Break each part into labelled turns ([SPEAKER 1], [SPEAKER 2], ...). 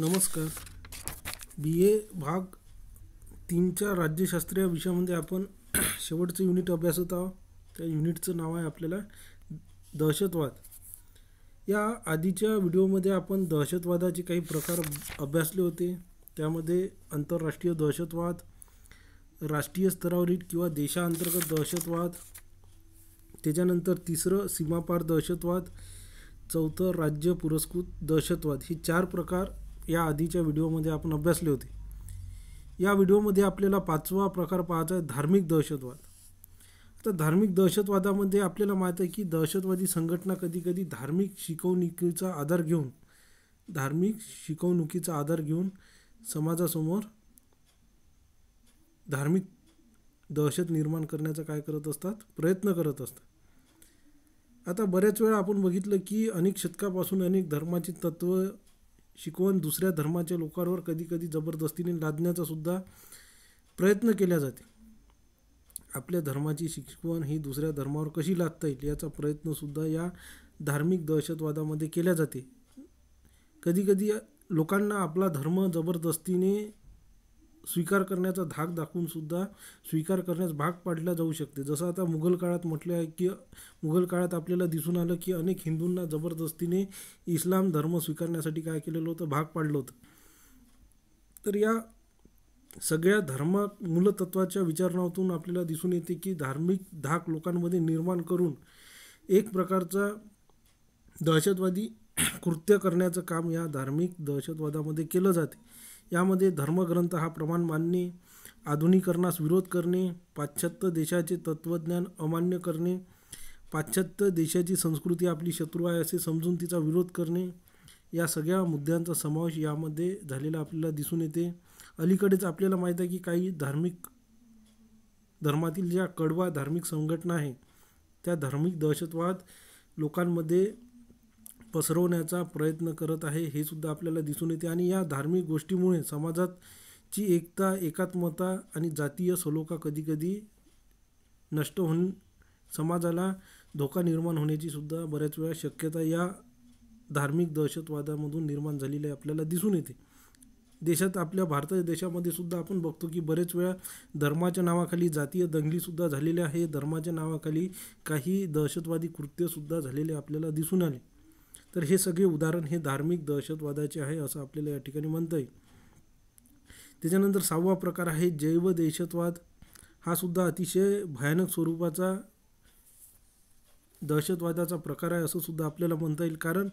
[SPEAKER 1] नमस्कार. बी ए भाग तीनच्या राज्यशास्त्रीय विषयामध्ये आपण शेवटचं युनिट अभ्यासत आहोत. त्या युनिटचं नाव आहे आपल्याला दहशतवाद. या आधीच्या व्हिडिओमध्ये आपण दहशतवादाचे काही प्रकार अभ्यासले होते. त्यामध्ये आंतरराष्ट्रीय दहशतवाद राष्ट्रीय स्तरावरील किंवा देशांतर्गत दहशतवाद त्याच्यानंतर तिसरं सीमापार दहशतवाद चौथं राज्य पुरस्कृत दहशतवाद. हे चार प्रकार या आधीच्या व्हिडिओमध्ये आपण अभ्यासले होते. या व्हिडिओमध्ये आपल्याला पाचवा प्रकार पाहायचा आहे धार्मिक दहशतवाद. तर धार्मिक दहशतवादामध्ये आपल्याला माहीत आहे की दहशतवादी संघटना कधीकधी धार्मिक शिकवणुकीचा आधार घेऊन धार्मिक शिकवणुकीचा आधार घेऊन समाजासमोर धार्मिक दहशत निर्माण करण्याचा काय करत असतात? प्रयत्न करत असतात. आता बऱ्याच वेळा आपण बघितलं की अनेक शतकापासून अनेक धर्माची तत्त्व शिकवण दुसऱ्या धर्माच्या लोकांवर कधीकधी जबरदस्तीने लादण्याचा सुद्धा प्रयत्न केला जाते. आपल्या धर्माची शिकवण ही दुसऱ्या धर्मावर कशी लादता येईल याचा प्रयत्नसुद्धा या धार्मिक दहशतवादामध्ये केल्या जाते. कधीकधी लोकांना आपला धर्म जबरदस्तीने स्वीकार करण्याचा धाक दाखवूनसुद्धा स्वीकार करण्यास भाग पाडला जाऊ शकते. जसं आता मुघल काळात म्हटलं आहे की मुघल काळात आपल्याला दिसून आलं की अनेक हिंदूंना जबरदस्तीने इस्लाम धर्म स्वीकारण्यासाठी काय केलेलं होतं? भाग पाडलं होतं. तर या सगळ्या धर्म मूलतत्वाच्या विचारणातून आपल्याला दिसून येते की धार्मिक धाक लोकांमध्ये निर्माण करून एक प्रकारचा दहशतवादी कृत्य करण्याचं काम या धार्मिक दहशतवादामध्ये केलं जाते. यामध्ये धर्मग्रंथ हा प्रमाण मानणे आधुनिकरणास विरोध करणे पाश्चात्य देशाचे तत्त्वज्ञान अमान्य करणे पाश्चात्य देशाची संस्कृती आपली शत्रू आहे असे समजून तिचा विरोध करणे या सगळ्या मुद्द्यांचा समावेश यामध्ये झालेला आपल्याला दिसून येते. अलीकडेच आपल्याला माहीत आहे की काही धार्मिक धर्मातील ज्या कडवा धार्मिक संघटना आहे त्या धार्मिक दहशतवाद लोकांमध्ये पसरवण्याचा प्रयत्न करत आहे हे सुद्धा आपल्याला दिसून येते. आणि या धार्मिक गोष्टीमुळे समाजाची एकता एकात्मता आणि जातीय सलोखा कधीकधी नष्ट होऊन समाजाला धोका निर्माण होण्याची सुद्धा बऱ्याच वेळा शक्यता या धार्मिक दहशतवादामधून निर्माण झालेली आपल्याला दिसून येते. देशात आपल्या भारत देशामध्ये सुद्धा आपण बघतो की बरेच वेळा धर्माच्या नावाखाली जातीय दंगलीसुद्धा झालेल्या आहे धर्माच्या नावाखाली काही दहशतवादी कृत्यसुद्धा झालेले आपल्याला दिसून आले. तर हे सगळे उदाहरण हे धार्मिक दहशतवादाचे आहे असं आपल्याला या ठिकाणी म्हणता येईल. त्याच्यानंतर सहावा प्रकार आहे जैव दहशतवाद. हा सुद्धा अतिशय भयानक स्वरूपाचा दहशतवादाचा प्रकार आहे असं सुद्धा आपल्याला म्हणता येईल. कारण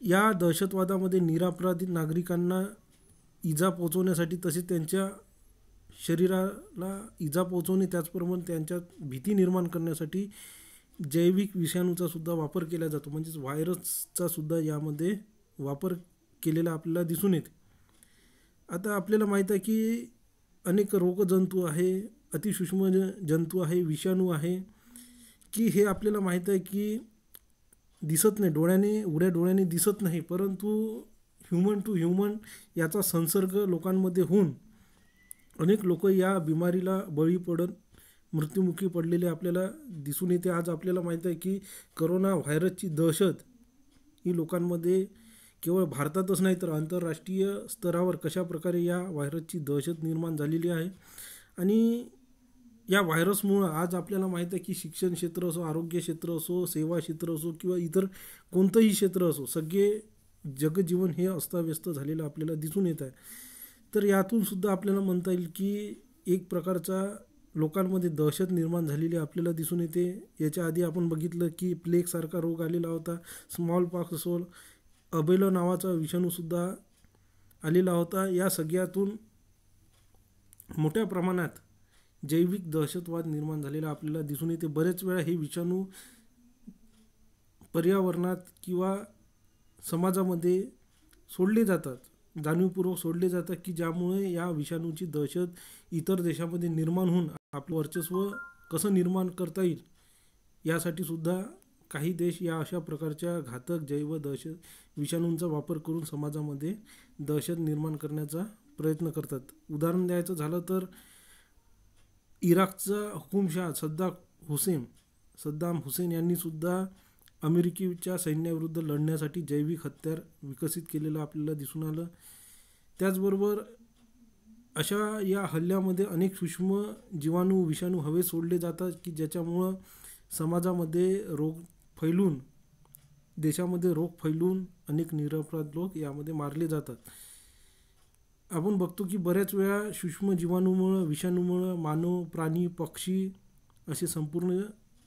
[SPEAKER 1] या दहशतवादामध्ये निरापराधित नागरिकांना इजा पोचवण्यासाठी तसेच त्यांच्या शरीराला इजा पोचवणे त्याचप्रमाणे त्यांच्यात भीती निर्माण करण्यासाठी जैविक विषाणूचा सुद्धा वापर केला जातो. म्हणजेच व्हायरसचा सुद्धा यामध्ये वापर केलेला आपल्याला दिसून येते. आता आपल्याला माहीत आहे की अनेक रोगजंतू आहे अतिसूक्ष्म जंतू आहे विषाणू आहे की हे आपल्याला माहीत आहे की दिसत नाही. डोळ्याने उड्या डोळ्याने दिसत नाही परंतु ह्युमन टू ह्युमन याचा संसर्ग लोकांमध्ये होऊन अनेक लोक या बिमारीला बळी पडत मृत्युमुखी पडलेले आपल्याला दिसून येते. आज आपल्याला माहीत आहे की करोना व्हायरसची दहशत ही लोकांमध्ये केवळ भारतातच नाही तर आंतरराष्ट्रीय स्तरावर कशा प्रकारे या व्हायरसची दहशत निर्माण झालेली आहे? आणि या व्हायरसमुळं आज आपल्याला माहीत आहे की शिक्षण क्षेत्र असो आरोग्य क्षेत्र असो सेवा क्षेत्र असो किंवा इतर कोणतंही क्षेत्र असो सगळे जगजीवन हे अस्ताव्यस्त झालेलं आपल्याला दिसून येत आहे. तर यातूनसुद्धा आपल्याला म्हणता येईल की एक प्रकारचा लोकांमध्ये दहशत निर्माण झालेली आपल्याला दिसून येते. याच्या आधी आपण बघितलं की प्लेगसारखा रोग आलेला होता. स्मॉल पॉक्स असो अबेलो नावाचा विषाणूसुद्धा आलेला होता. या सगळ्यातून मोठ्या प्रमाणात जैविक दहशतवाद निर्माण झालेला आपल्याला दिसून येते. बरेच वेळा हे विषाणू पर्यावरणात किंवा समाजामध्ये सोडले जातात. जाणीवपूर्वक सोडले जातात की ज्यामुळे या विषाणूची दहशत इतर देशामध्ये निर्माण होऊन आपलं वर्चस्व कसं निर्माण करता येईल? यासाठी सुद्धा काही देश या अशा प्रकारच्या घातक जैव दहशत विषाणूंचा वापर करून समाजामध्ये दहशत निर्माण करण्याचा प्रयत्न करतात. उदाहरण द्यायचं झालं तर इराकचा हुकुमशाह सद्दा हुसेन सद्दाम हुसेन यांनीसुद्धा अमेरिकेच्या सैन्याविरुद्ध लढण्यासाठी जैविक हत्यार विकसित केलेलं आपल्याला दिसून आलं. त्याचबरोबर अशा या हल्ल्यामध्ये अनेक सूक्ष्म जीवाणू विषाणू हवे सोडले जातात की ज्याच्यामुळं समाजामध्ये रोग फैलून देशामध्ये रोग फैलून अनेक निरपराध लोक यामध्ये मारले जातात. आपण बघतो की बऱ्याच वेळा सूक्ष्म जीवाणूमुळं विषाणूमुळं मानव प्राणी पक्षी असे संपूर्ण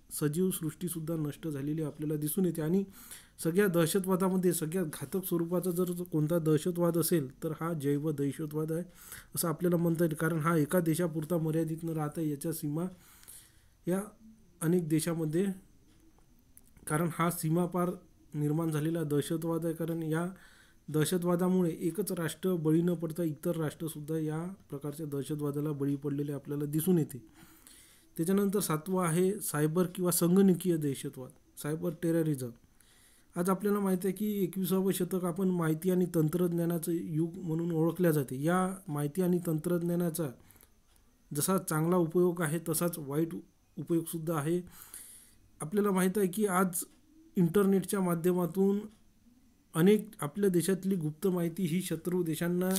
[SPEAKER 1] सजीव सृष्टीसुद्धा नष्ट झालेली आपल्याला दिसून येते. आणि सगळ्या दहशतवादामध्ये सगळ्यात घातक स्वरूपाचा जर कोणता दहशतवाद असेल तर हा जैव दहशतवाद आहे असं आपल्याला म्हणता येईल. कारण हा एका देशापुरता मर्यादित न राहता याच्या सीमा या अनेक देशामध्ये. कारण हा सीमापार निर्माण झालेला दहशतवाद आहे. कारण या दहशतवादामुळे एकच राष्ट्र बळी न पडता इतर राष्ट्रसुद्धा या प्रकारच्या दहशतवादाला बळी पडलेले आपल्याला दिसून येते. त्याच्यानंतर सातवं आहे सायबर किंवा संगणकीय दहशतवाद सायबर टेररिझम. आज आपल्याला माहिती आहे की एकविसावं शतक आपण माहिती आणि तंत्रज्ञानाचं युग म्हणून ओळखल्या जाते. या माहिती आणि तंत्रज्ञानाचा जसा चांगला उपयोग आहे तसाच वाईट उपयोगसुद्धा आहे. आपल्याला माहीत आहे की आज इंटरनेटच्या माध्यमातून अनेक आपल्या देशातली गुप्त माहिती ही शत्रू देशांना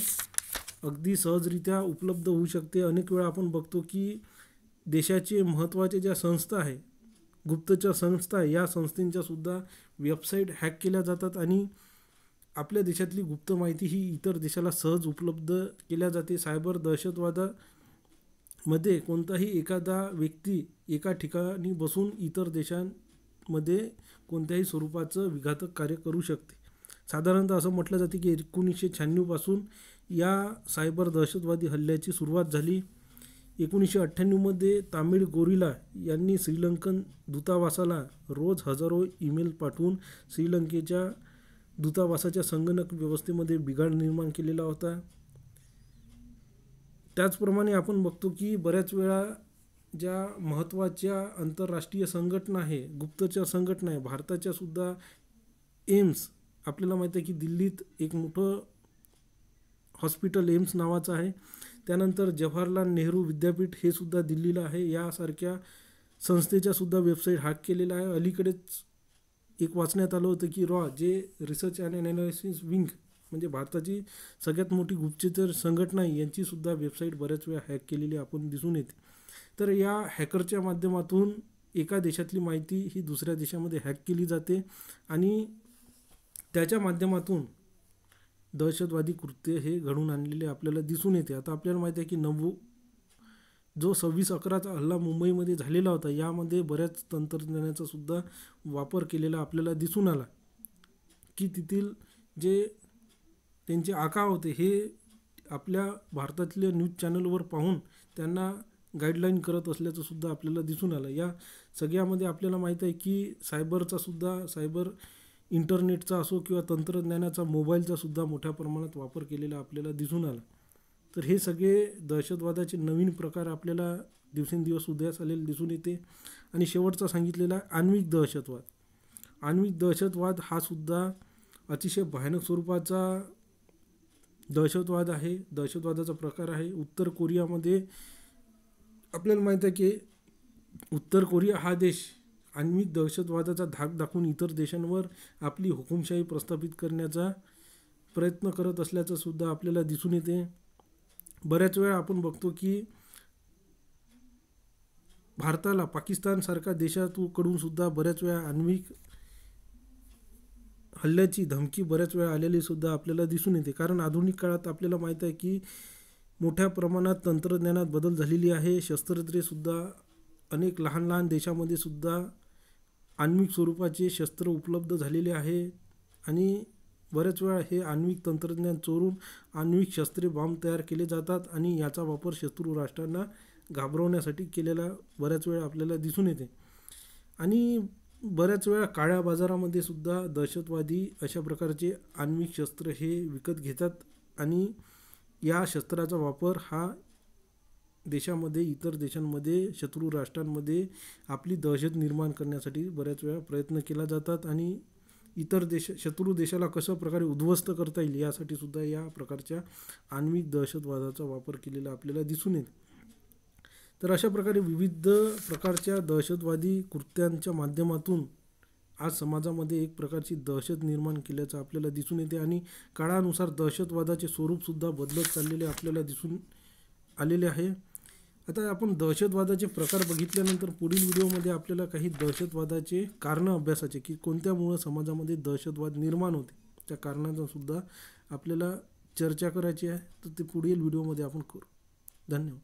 [SPEAKER 1] अगदी सहजरित्या उपलब्ध होऊ शकते. अनेक वेळा आपण बघतो की देशाचे महत्त्वाचे ज्या संस्था आहे गुप्तचर संस्था या संस्थेंच्या सुद्धा वेबसाईट हॅक केल्या जातात आणि आपल्या देशातली गुप्त माहिती ही इतर देशाला सहज उपलब्ध केल्या जाते. सायबर दहशतवादामध्ये कोणताही एखादा व्यक्ती एका ठिकाणी बसून इतर देशांमध्ये कोणत्याही स्वरूपाचं विघातक कार्य करू शकते. साधारणतः असं म्हटलं जाते की एकोणीसशे शहाण्णवपासून या सायबर दहशतवादी हल्ल्याची सुरुवात झाली. एकोणीसशे अठ्ठ्याण्णवमध्ये तामिळ गोरिला यांनी श्रीलंकन दूतावासाला रोज हजारो ईमेल पाठवून श्रीलंकेच्या दूतावासाच्या संगणक व्यवस्थेमध्ये बिघाड निर्माण केलेला होता. त्याचप्रमाणे आपण बघतो की बऱ्याच वेळा ज्या महत्त्वाच्या आंतरराष्ट्रीय संघटना आहे गुप्तचर संघटना आहे भारताच्या सुद्धा एम्स आपल्याला माहिती आहे की दिल्लीत एक मोठं हॉस्पिटल एम्स नावाचं आहे. त्यानंतर जवाहरलाल नेहरू विद्यापीठ हे सुद्धा दिल्लीला आहे. यासारख्या संस्थेच्या सुद्धा वेबसाईट हॅक केलेला आहे. अलीकडेच एक वाचण्यात आलं होतं की रॉ जे रिसर्च अँड अनालिसिस विंग म्हणजे भारताची सगळ्यात मोठी गुप्तचर संघटना आहे यांचीसुद्धा वेबसाईट बऱ्याच वेळा हॅक केलेली आपण दिसून येते. तर या हॅकरच्या माध्यमातून एका देशातली माहिती ही दुसऱ्या देशामध्ये हॅक केली जाते आणि त्याच्या माध्यमातून दहशतवादी कृत्य हे घडून आणलेले आपल्याला दिसून येते. आता आपल्याला माहिती आहे की नव्वू जो सव्वीस अकराचा हल्ला मुंबईमध्ये झालेला होता यामध्ये बऱ्याच तंत्रज्ञानाचा सुद्धा वापर केलेला आपल्याला दिसून आला. की तेथील जे त्यांचे आका होते हे आपल्या भारतातल्या न्यूज चॅनलवर पाहून त्यांना गाईडलाईन करत असल्याचं सुद्धा आपल्याला दिसून आलं. या सगळ्यामध्ये आपल्याला माहीत आहे की सायबरचा सुद्धा सायबर इंटरनेटचा असो किंवा तंत्रज्ञानाचा मोबाईलचा सुद्धा मोठ्या प्रमाणात वापर केलेला आपल्याला दिसून आला. तर हे सगळे दहशतवादाचे नवीन प्रकार आपल्याला दिवसेंदिवस उदयास आलेले दिसून येते. आणि शेवटचा सांगितलेला आण्विक दहशतवाद. आण्विक दहशतवाद हा सुद्धा अतिशय भयानक स्वरूपाचा दहशतवाद आहे. दहशतवादाचा प्रकार आहे. उत्तर कोरियामध्ये आपल्याला माहीत आहे की उत्तर कोरिया हा देश आण्विक दहशतवादाचा धाक दाखवून इतर देशांवर आपली हुकुमशाही प्रस्थापित करण्याचा प्रयत्न करत असल्याचं सुद्धा आपल्याला दिसून येते. बऱ्याच वेळा आपण बघतो की भारताला पाकिस्तानसारख्या देशाकडून सुद्धा बऱ्याच वेळा आण्विक हल्ल्याची धमकी बऱ्याच वेळा आलेली सुद्धा आपल्याला दिसून येते. कारण आधुनिक काळात आपल्याला माहीत आहे की मोठ्या प्रमाणात तंत्रज्ञानात बदल झालेली आहे. शस्त्रत्रेसुद्धा अनेक लहान लहान देशामध्ये सुद्धा आण्विक स्वरूपाचे शस्त्र उपलब्ध झालेले आहे आणि बऱ्याच वेळा हे आण्विक तंत्रज्ञान चोरून आण्विक शस्त्रे बॉम्ब तयार केले जातात आणि याचा वापर शत्रू राष्ट्रांना घाबरवण्यासाठी केलेला बऱ्याच वेळा आपल्याला दिसून येते. आणि बऱ्याच वेळा काळ्या बाजारामध्ये सुद्धा दहशतवादी अशा प्रकारचे आण्विक शस्त्र हे विकत घेतात आणि या शस्त्राचा वापर हा देशामध्ये इतर देशांमध्ये शत्रू राष्ट्रांमध्ये आपली दहशत निर्माण करण्यासाठी बऱ्याच वेळा प्रयत्न केला जातात आणि इतर देश शत्रू देशाला कशा प्रकारे उद्ध्वस्त करता येईल यासाठी सुद्धा या प्रकारच्या आण्विक दहशतवादाचा वापर केलेला आपल्याला दिसून येईल. तर अशा प्रकारे विविध प्रकारच्या दहशतवादी कृत्यांच्या माध्यमातून आज समाजामध्ये एक प्रकारची दहशत निर्माण केल्याचं आपल्याला दिसून येते आणि काळानुसार दहशतवादाचे स्वरूपसुद्धा बदलत चाललेले आपल्याला दिसून आलेले आहे. आता आपण दहशतवादाचे प्रकार बघितल्यानंतर पुढील व्हिडिओमध्ये आपल्याला काही दहशतवादाचे कारणं अभ्यासाचे की कोणत्यामुळं समाजामध्ये दहशतवाद निर्माण होते त्या कारणांचा सुद्धा आपल्याला चर्चा करायची आहे. तर ते पुढील व्हिडिओमध्ये आपण करू. धन्यवाद.